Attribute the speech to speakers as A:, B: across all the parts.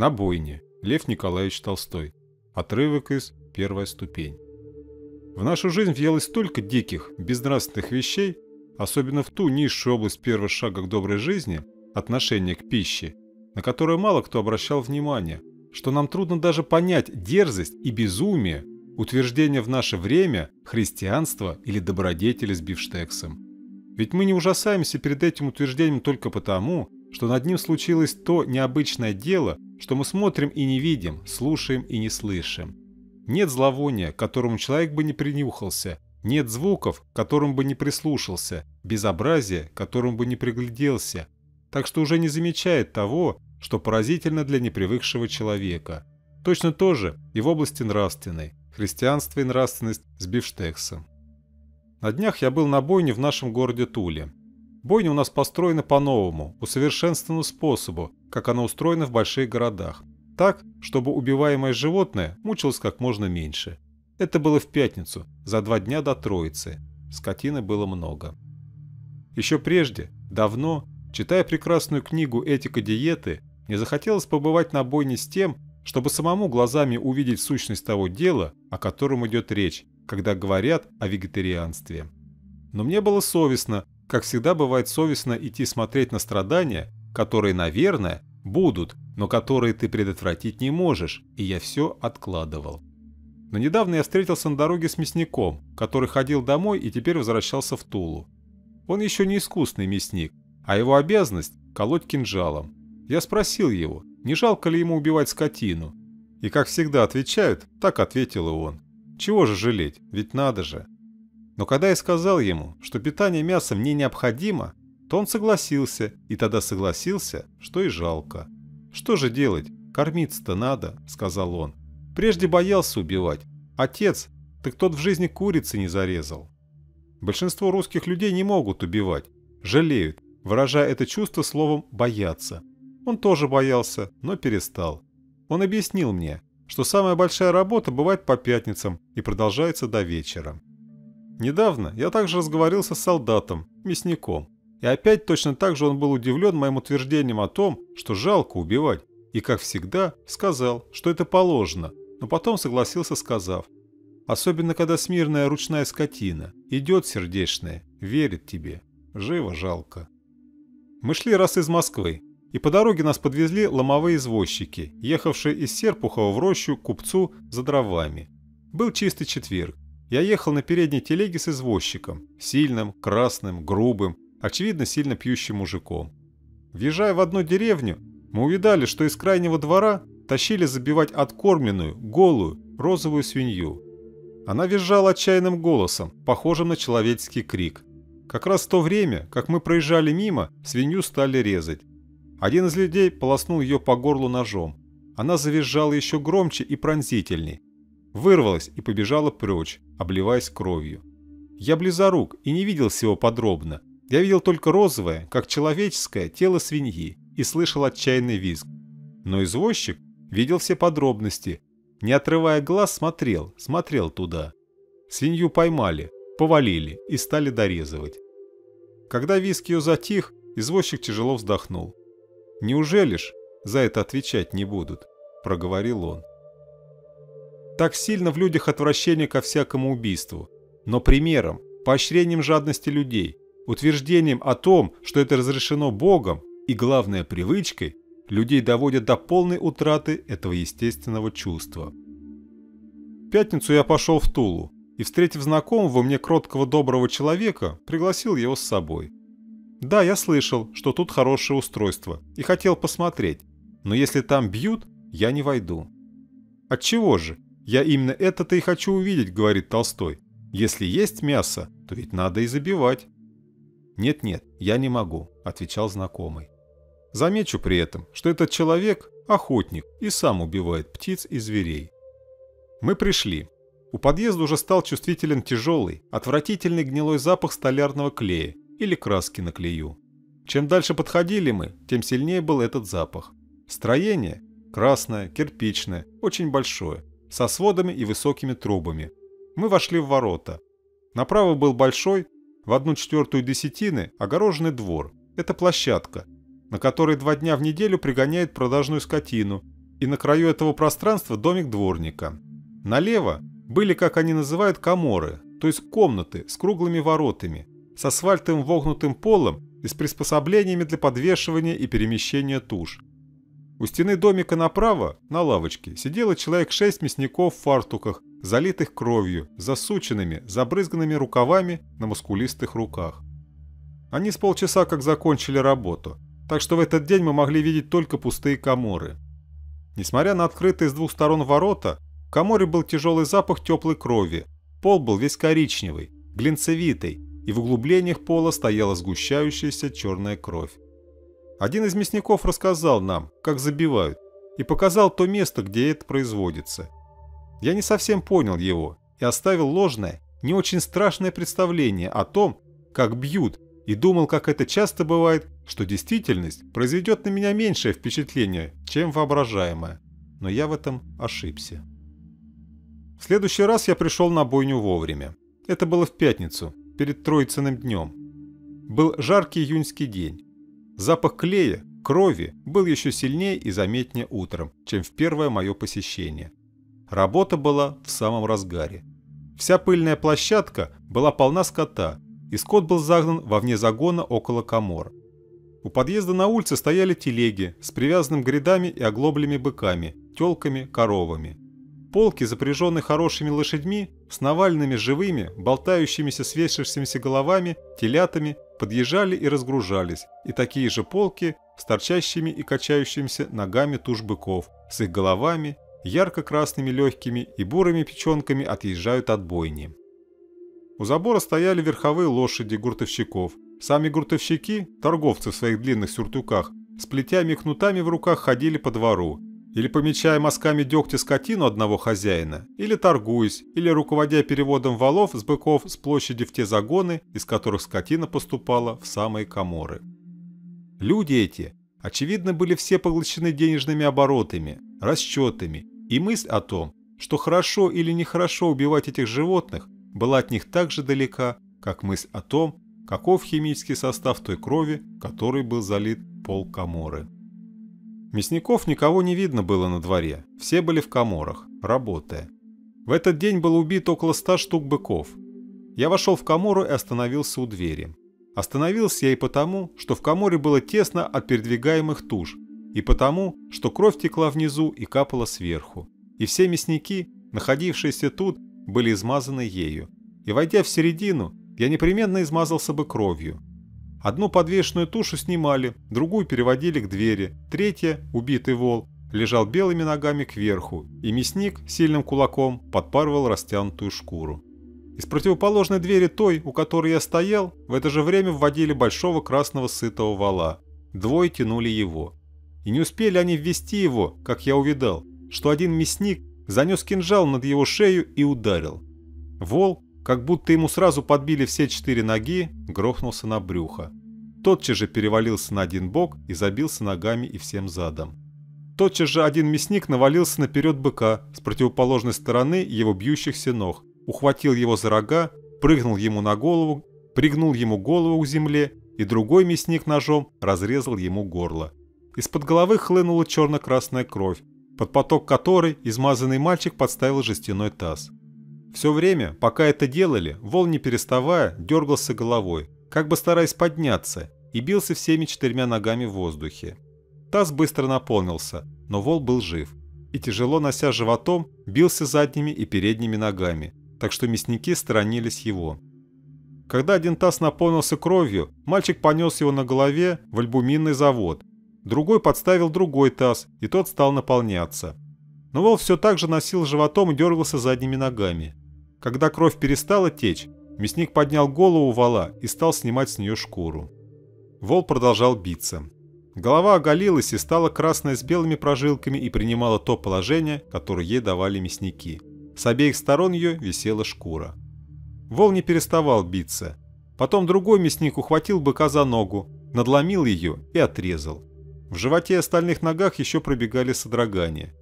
A: На бойне. Лев Николаевич Толстой. Отрывок из «Первая ступень». В нашу жизнь въелось столько диких, безнравственных вещей, особенно в ту низшую область первого шага к доброй жизни, отношение к пище, на которое мало кто обращал внимание, что нам трудно даже понять дерзость и безумие утверждения в наше время христианства или добродетели с бифштексом. Ведь мы не ужасаемся перед этим утверждением только потому, что над ним случилось то необычное дело, что мы смотрим и не видим, слушаем и не слышим. Нет зловония, которому человек бы не принюхался, нет звуков, которым бы не прислушался, безобразия, к которому бы не пригляделся, так что уже не замечает того, что поразительно для непривыкшего человека. Точно то же и в области нравственной, христианство и нравственность с бифштексом. На днях я был на бойне в нашем городе Туле. Бойня у нас построена по-новому, усовершенствованному способу, как она устроена в больших городах. Так, чтобы убиваемое животное мучилось как можно меньше. Это было в пятницу, за два дня до Троицы. Скотины было много. Еще прежде, давно, читая прекрасную книгу «Этика диеты», мне захотелось побывать на бойне с тем, чтобы самому глазами увидеть сущность того дела, о котором идет речь, когда говорят о вегетарианстве. Но мне было совестно, как всегда бывает совестно идти смотреть на страдания, которые, наверное, будут, но которые ты предотвратить не можешь, и я все откладывал. Но недавно я встретился на дороге с мясником, который ходил домой и теперь возвращался в Тулу. Он еще не искусный мясник, а его обязанность – колоть кинжалом. Я спросил его, не жалко ли ему убивать скотину. И как всегда отвечают, так ответил и он. Чего же жалеть, ведь надо же. Но когда я сказал ему, что питание мясом не необходимо, то он согласился, и тогда согласился, что и жалко. «Что же делать? Кормиться-то надо», — сказал он. «Прежде боялся убивать. Отец, так тот в жизни курицы не зарезал». Большинство русских людей не могут убивать, жалеют, выражая это чувство словом «бояться». Он тоже боялся, но перестал. Он объяснил мне, что самая большая работа бывает по пятницам и продолжается до вечера. Недавно я также разговорился с солдатом, мясником. И опять точно так же он был удивлен моим утверждением о том, что жалко убивать. И, как всегда, сказал, что это положено, но потом согласился, сказав, «Особенно, когда смирная ручная скотина, идет сердечная, верит тебе. Живо жалко». Мы шли раз из Москвы, и по дороге нас подвезли ломовые извозчики, ехавшие из Серпухова в рощу купцу за дровами. Был чистый четверг. Я ехал на передней телеге с извозчиком, сильным, красным, грубым, очевидно сильно пьющим мужиком. Въезжая в одну деревню, мы увидали, что из крайнего двора тащили забивать откормленную, голую, розовую свинью. Она визжала отчаянным голосом, похожим на человеческий крик. Как раз в то время, как мы проезжали мимо, свинью стали резать. Один из людей полоснул ее по горлу ножом. Она завизжала еще громче и пронзительней. Вырвалась и побежала прочь, обливаясь кровью. Я близорук и не видел всего подробно. Я видел только розовое, как человеческое, тело свиньи и слышал отчаянный визг. Но извозчик видел все подробности. Не отрывая глаз, смотрел, смотрел туда. Свинью поймали, повалили и стали дорезывать. Когда визг ее затих, извозчик тяжело вздохнул. Неужели ж за это отвечать не будут?» – проговорил он. Так сильно в людях отвращение ко всякому убийству. Но примером, поощрением жадности людей, утверждением о том, что это разрешено Богом, и, главное, привычкой, людей доводят до полной утраты этого естественного чувства. В пятницу я пошел в Тулу и, встретив знакомого мне кроткого доброго человека, пригласил его с собой. Да, я слышал, что тут хорошее устройство, и хотел посмотреть. Но если там бьют, я не войду. Отчего же? Я именно это-то и хочу увидеть, говорит Толстой. Если есть мясо, то ведь надо и забивать. Нет-нет, я не могу, отвечал знакомый. Замечу при этом, что этот человек – охотник и сам убивает птиц и зверей. Мы пришли. У подъезда уже стал чувствителен тяжелый, отвратительный гнилой запах столярного клея или краски на клею. Чем дальше подходили мы, тем сильнее был этот запах. Строение – красное, кирпичное, очень большое, со сводами и высокими трубами. Мы вошли в ворота. Направо был большой, в одну четвертую десятины, огороженный двор. Это площадка, на которой два дня в неделю пригоняют продажную скотину, и на краю этого пространства домик дворника. Налево были, как они называют, коморы, то есть комнаты с круглыми воротами, с асфальтовым вогнутым полом и с приспособлениями для подвешивания и перемещения туш. У стены домика направо, на лавочке, сидело человек шесть мясников в фартуках, залитых кровью, засученными, забрызганными рукавами на мускулистых руках. Они с полчаса как закончили работу, так что в этот день мы могли видеть только пустые коморы. Несмотря на открытые с двух сторон ворота, в коморе был тяжелый запах теплой крови, пол был весь коричневый, глинцевитый, и в углублениях пола стояла сгущающаяся черная кровь. Один из мясников рассказал нам, как забивают, и показал то место, где это производится. Я не совсем понял его и оставил ложное, не очень страшное представление о том, как бьют, и думал, как это часто бывает, что действительность произведет на меня меньшее впечатление, чем воображаемое. Но я в этом ошибся. В следующий раз я пришел на бойню вовремя. Это было в пятницу, перед Троицыным днем. Был жаркий июньский день. Запах клея, крови был еще сильнее и заметнее утром, чем в первое мое посещение. Работа была в самом разгаре. Вся пыльная площадка была полна скота, и скот был загнан во вне загона около комор. У подъезда на улице стояли телеги с привязанным грядами и оглоблями быками, телками, коровами. Полки, запряженные хорошими лошадьми, с навальными живыми, болтающимися свесившимися головами, телятами, подъезжали и разгружались, и такие же полки с торчащими и качающимися ногами туш быков, с их головами, ярко-красными легкими и бурыми печенками отъезжают от бойни. У забора стояли верховые лошади гуртовщиков. Сами гуртовщики, торговцы в своих длинных сюртуках, с плетями и кнутами в руках ходили по двору, или помечая мазками дегтя скотину одного хозяина, или торгуясь, или руководя переводом валов с быков с площади в те загоны, из которых скотина поступала в самые коморы. Люди эти, очевидно, были все поглощены денежными оборотами, расчетами, и мысль о том, что хорошо или нехорошо убивать этих животных, была от них так же далека, как мысль о том, каков химический состав той крови, которой был залит пол коморы. Мясников никого не видно было на дворе, все были в коморах, работая. В этот день было убито около ста штук быков. Я вошел в комору и остановился у двери. Остановился я и потому, что в коморе было тесно от передвигаемых туш, и потому, что кровь текла внизу и капала сверху. И все мясники, находившиеся тут, были измазаны ею. И войдя в середину, я непременно измазался бы кровью. Одну подвешенную тушу снимали, другую переводили к двери, третья, убитый вол, лежал белыми ногами кверху, и мясник сильным кулаком подпарывал растянутую шкуру. Из противоположной двери той, у которой я стоял, в это же время вводили большого красного сытого вала. Двое тянули его. И не успели они ввести его, как я увидал, что один мясник занес кинжал над его шею и ударил. Вол, как будто ему сразу подбили все четыре ноги, грохнулся на брюхо. Тотчас же перевалился на один бок и забился ногами и всем задом. Тотчас же один мясник навалился наперед быка с противоположной стороны его бьющихся ног, ухватил его за рога, прыгнул ему на голову, пригнул ему голову к земле, и другой мясник ножом разрезал ему горло. Из-под головы хлынула черно-красная кровь, под поток которой измазанный мальчик подставил жестяной таз. Все время, пока это делали, вол не переставая дергался головой, как бы стараясь подняться, и бился всеми четырьмя ногами в воздухе. Таз быстро наполнился, но вол был жив, и тяжело нося животом, бился задними и передними ногами, так что мясники сторонились его. Когда один таз наполнился кровью, мальчик понес его на голове в альбуминный завод. Другой подставил другой таз, и тот стал наполняться. Но вол все так же носил животом и дергался задними ногами. Когда кровь перестала течь, мясник поднял голову вала и стал снимать с нее шкуру. Вол продолжал биться. Голова оголилась и стала красной с белыми прожилками и принимала то положение, которое ей давали мясники. С обеих сторон ее висела шкура. Вол не переставал биться. Потом другой мясник ухватил быка за ногу, надломил ее и отрезал. В животе и остальных ногах еще пробегали содрогания.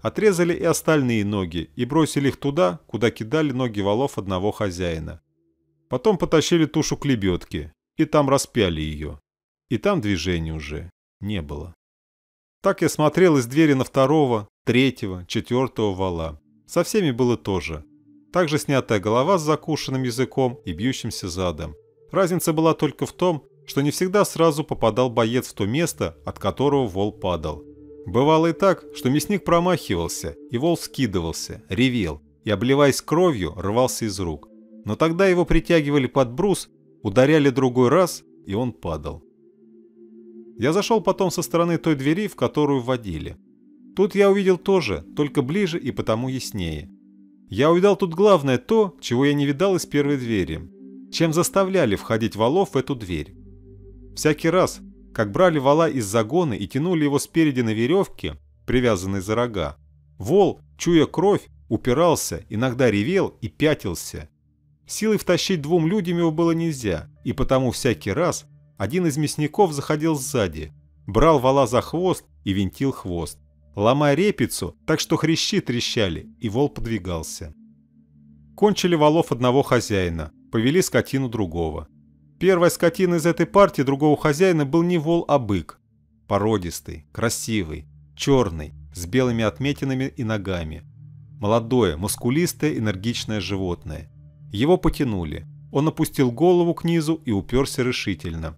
A: Отрезали и остальные ноги и бросили их туда, куда кидали ноги валов одного хозяина. Потом потащили тушу к лебедке и там распяли ее. И там движения уже не было. Так я смотрел из двери на второго, третьего, четвертого вала. Со всеми было то же. Также снятая голова с закушенным языком и бьющимся задом. Разница была только в том, что не всегда сразу попадал боец в то место, от которого вол падал. Бывало и так, что мясник промахивался, и вол скидывался, ревел, и, обливаясь кровью, рвался из рук. Но тогда его притягивали под брус, ударяли другой раз, и он падал. Я зашел потом со стороны той двери, в которую вводили. Тут я увидел тоже, только ближе и потому яснее. Я увидел тут главное то, чего я не видал из первой двери. Чем заставляли входить валов в эту дверь. Всякий раз, как брали вала из загона и тянули его спереди на веревке, привязанной за рога, вол, чуя кровь, упирался, иногда ревел и пятился. Силой втащить двум людям его было нельзя, и потому всякий раз один из мясников заходил сзади, брал вала за хвост и винтил хвост, ломая репицу, так что хрящи трещали, и вол подвигался. Кончили валов одного хозяина, повели скотину другого. Первая скотина из этой партии другого хозяина был не вол, а бык. Породистый, красивый, черный, с белыми отметинами и ногами. Молодое, мускулистое, энергичное животное. Его потянули. Он опустил голову к низу и уперся решительно.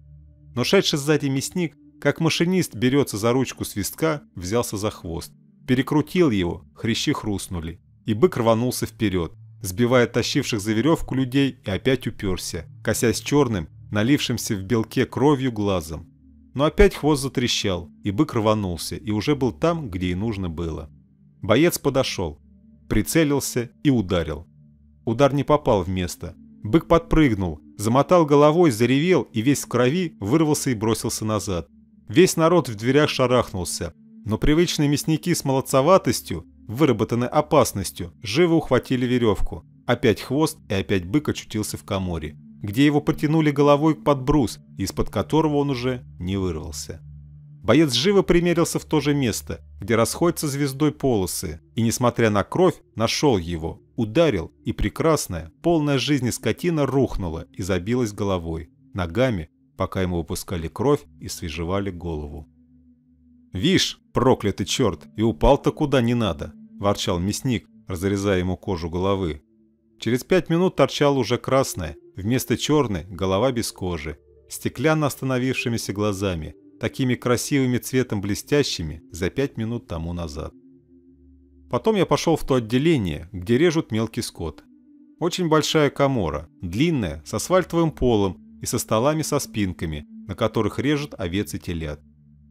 A: Но шедший сзади мясник, как машинист берется за ручку свистка, взялся за хвост. Перекрутил его, хрящи хрустнули. И бык рванулся вперед, сбивая тащивших за веревку людей и опять уперся, косясь черным, налившимся в белке кровью глазом. Но опять хвост затрещал, и бык рванулся, и уже был там, где и нужно было. Боец подошел, прицелился и ударил. Удар не попал в место. Бык подпрыгнул, замотал головой, заревел и весь в крови вырвался и бросился назад. Весь народ в дверях шарахнулся, но привычные мясники с молодцеватостью выработанной опасностью, живо ухватили веревку. Опять хвост и опять бык очутился в коморе, где его потянули головой под брус, из-под которого он уже не вырвался. Боец живо примерился в то же место, где расходятся звездой полосы, и, несмотря на кровь, нашел его, ударил, и прекрасная, полная жизни скотина рухнула и забилась головой, ногами, пока ему выпускали кровь и свежевали голову. «Вишь, проклятый черт, и упал-то куда не надо!» Ворчал мясник, разрезая ему кожу головы. Через пять минут торчала уже красная, вместо черной голова без кожи, стеклянно остановившимися глазами, такими красивыми цветом блестящими за пять минут тому назад. Потом я пошел в то отделение, где режут мелкий скот. Очень большая комора, длинная, с асфальтовым полом и со столами со спинками, на которых режут овец и телят.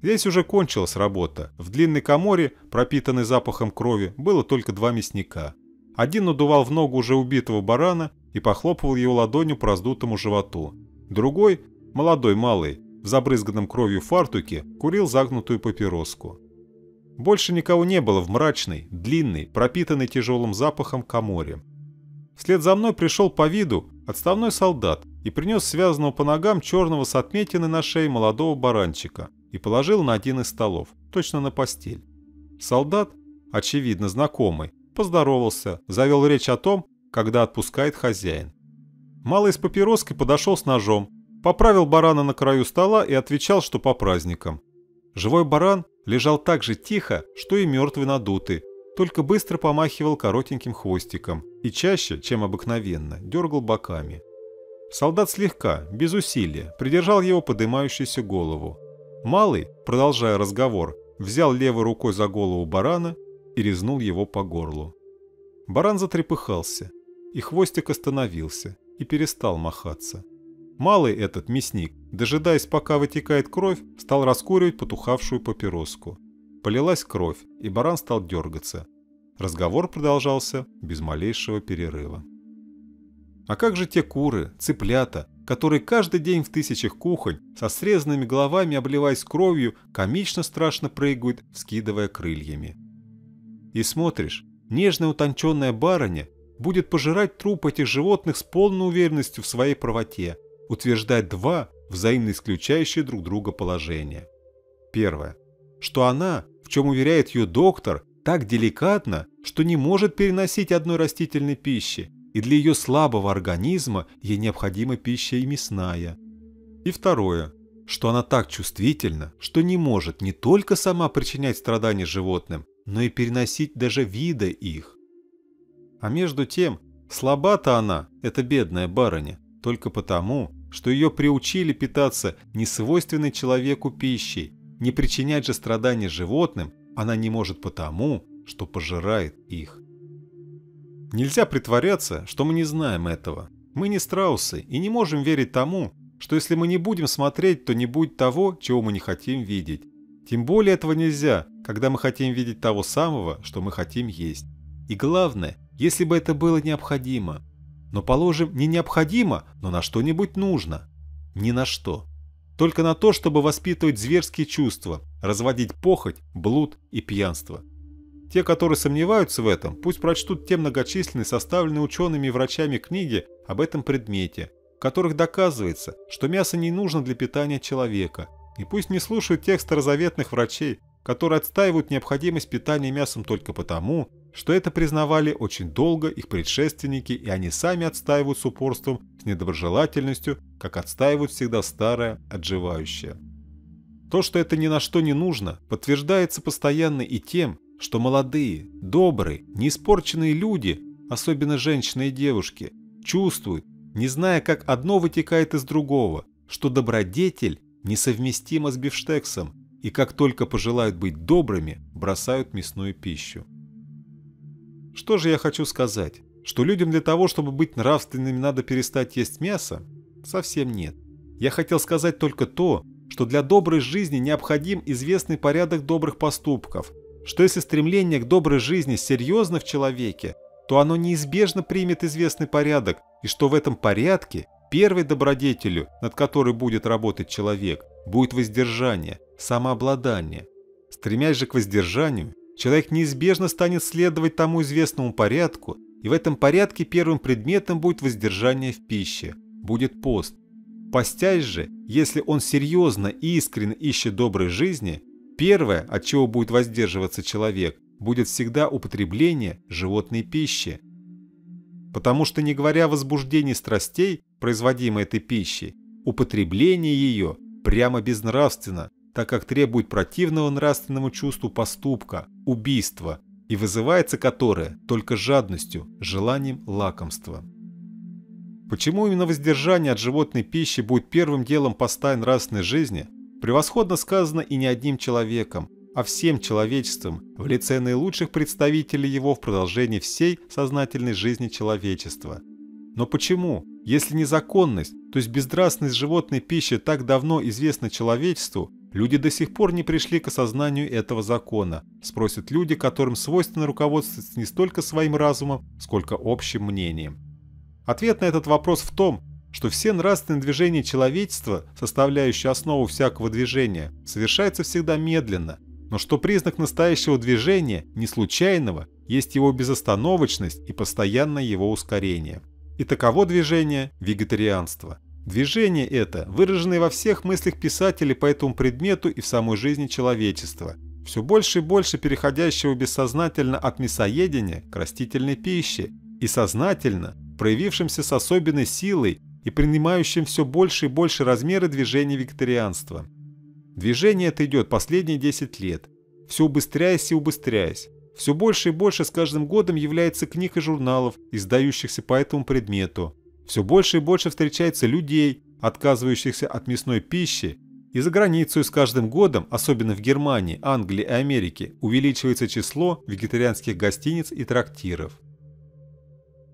A: Здесь уже кончилась работа. В длинной коморе, пропитанной запахом крови, было только два мясника. Один надувал в ногу уже убитого барана и похлопывал его ладонью по раздутому животу. Другой, молодой малый, в забрызганном кровью фартуке, курил загнутую папироску. Больше никого не было в мрачной, длинной, пропитанной тяжелым запахом коморе. Вслед за мной пришел по виду отставной солдат и принес связанного по ногам черного с отметины на шее молодого баранчика – и положил на один из столов, точно на постель. Солдат, очевидно знакомый, поздоровался, завел речь о том, когда отпускает хозяин. Малый с папироской подошел с ножом, поправил барана на краю стола и отвечал, что по праздникам. Живой баран лежал так же тихо, что и мертвый надутый, только быстро помахивал коротеньким хвостиком и чаще, чем обыкновенно, дергал боками. Солдат слегка, без усилия, придержал его подымающуюся голову, Малый, продолжая разговор, взял левой рукой за голову барана и резнул его по горлу. Баран затрепыхался, и хвостик остановился и перестал махаться. Малый этот мясник, дожидаясь пока вытекает кровь, стал раскуривать потухавшую папироску. Полилась кровь, и баран стал дергаться. Разговор продолжался без малейшего перерыва. А как же те куры, цыплята, которые каждый день в тысячах кухонь со срезанными головами, обливаясь кровью, комично страшно прыгают, скидывая крыльями? И смотришь, нежная утонченная барыня будет пожирать труп этих животных с полной уверенностью в своей правоте, утверждать два взаимно исключающие друг друга положения. Первое. Что она, в чем уверяет ее доктор, так деликатно, что не может переносить одной растительной пищи, и для ее слабого организма ей необходима пища и мясная. И второе, что она так чувствительна, что не может не только сама причинять страдания животным, но и переносить даже виды их. А между тем, слаба-то она, эта бедная барыня, только потому, что ее приучили питаться несвойственной человеку пищей, не причинять же страдания животным она не может потому, что пожирает их. Нельзя притворяться, что мы не знаем этого. Мы не страусы и не можем верить тому, что если мы не будем смотреть, то не будет того, чего мы не хотим видеть. Тем более этого нельзя, когда мы хотим видеть того самого, что мы хотим есть. И главное, если бы это было необходимо. Но положим, не необходимо, но на что-нибудь нужно. Ни на что. Только на то, чтобы воспитывать зверские чувства, разводить похоть, блуд и пьянство. Те, которые сомневаются в этом, пусть прочтут те многочисленные составленные учеными и врачами книги об этом предмете, в которых доказывается, что мясо не нужно для питания человека, и пусть не слушают тех старозаветных врачей, которые отстаивают необходимость питания мясом только потому, что это признавали очень долго их предшественники, и они сами отстаивают с упорством, с недоброжелательностью, как отстаивают всегда старое, отживающее. То, что это ни на что не нужно, подтверждается постоянно и тем, что молодые, добрые, неиспорченные люди, особенно женщины и девушки, чувствуют, не зная, как одно вытекает из другого, что добродетель несовместима с бифштексом, и как только пожелают быть добрыми, бросают мясную пищу. Что же я хочу сказать? Что людям для того, чтобы быть нравственными, надо перестать есть мясо? Совсем нет. Я хотел сказать только то, что для доброй жизни необходим известный порядок добрых поступков, что если стремление к доброй жизни серьезно в человеке, то оно неизбежно примет известный порядок, и что в этом порядке первой добродетелью, над которой будет работать человек, будет воздержание, самообладание. Стремясь же к воздержанию, человек неизбежно станет следовать тому известному порядку, и в этом порядке первым предметом будет воздержание в пище, будет пост. Постясь же, если он серьезно и искренне ищет доброй жизни, Первое, от чего будет воздерживаться человек, будет всегда употребление животной пищи. Потому что не говоря о возбуждении страстей, производимой этой пищей, употребление ее прямо безнравственно, так как требует противного нравственному чувству поступка, убийства, и вызывается которое только жадностью, желанием лакомства. Почему именно воздержание от животной пищи будет первым делом поста нравственной жизни – Превосходно сказано и не одним человеком, а всем человечеством в лице наилучших представителей его в продолжении всей сознательной жизни человечества. Но почему, если незаконность, то есть безнравственность животной пищи так давно известна человечеству, люди до сих пор не пришли к осознанию этого закона, спросят люди, которым свойственно руководствоваться не столько своим разумом, сколько общим мнением. Ответ на этот вопрос в том, что все нравственные движения человечества, составляющие основу всякого движения, совершаются всегда медленно, но что признак настоящего движения, не случайного, есть его безостановочность и постоянное его ускорение. И таково движение – вегетарианство. Движение это, выраженное во всех мыслях писателей по этому предмету и в самой жизни человечества, все больше и больше переходящего бессознательно от мясоедения к растительной пище и сознательно, проявившимся с особенной силой и принимающим все больше и больше размеры движения вегетарианства. Движение это идет последние 10 лет, все убыстряясь и убыстряясь. Все больше и больше с каждым годом является книг и журналов, издающихся по этому предмету. Все больше и больше встречается людей, отказывающихся от мясной пищи, и за границей с каждым годом, особенно в Германии, Англии и Америке, увеличивается число вегетарианских гостиниц и трактиров.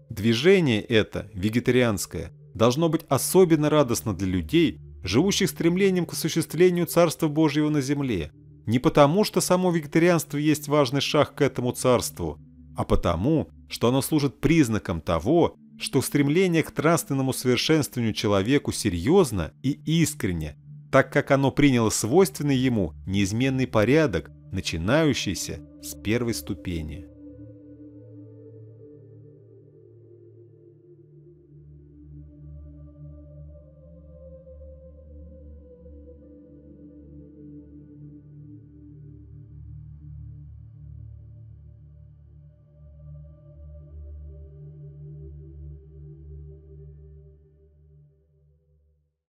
A: Движение это, вегетарианское, должно быть особенно радостно для людей, живущих стремлением к осуществлению Царства Божьего на земле. Не потому, что само вегетарианство есть важный шаг к этому царству, а потому, что оно служит признаком того, что стремление к нравственному совершенствованию человеку серьезно и искренне, так как оно приняло свойственный ему неизменный порядок, начинающийся с первой ступени.